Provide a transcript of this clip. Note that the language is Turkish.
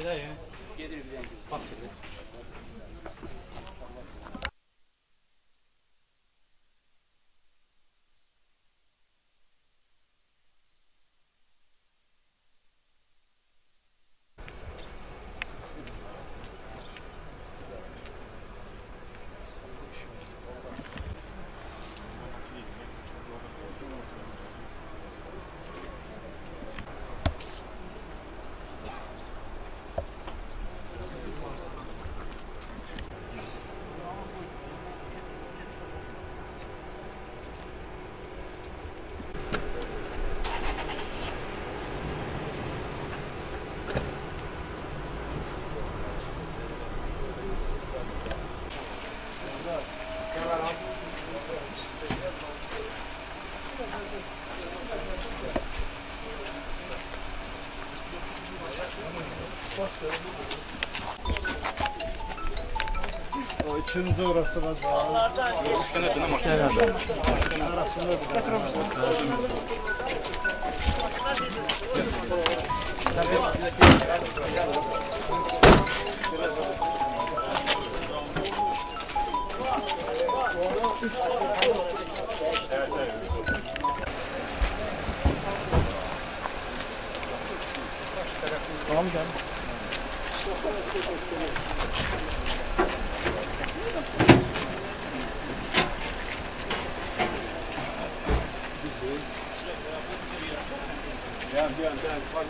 Keda ya. Gelir bir Bak O içinize orası var. Tamam canım. Ja, wir haben da ein paar